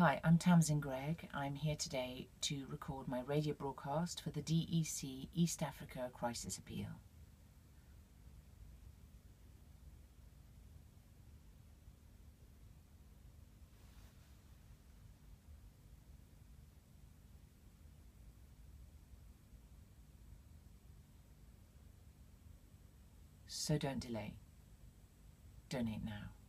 Hi, I'm Tamsin Greig. I'm here today to record my radio broadcast for the DEC East Africa Crisis Appeal. So don't delay. Donate now.